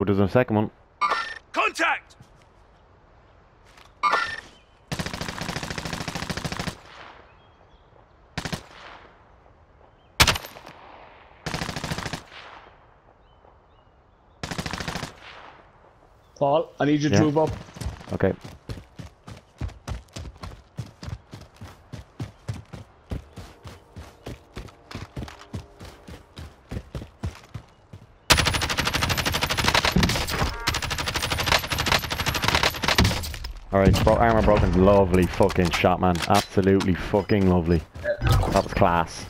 Oh, there's a second one. Contact! Paul, I need you to Yeah. move up. Okay. Alright, bro armor broken. Lovely fucking shot, man. Absolutely fucking lovely. That was class.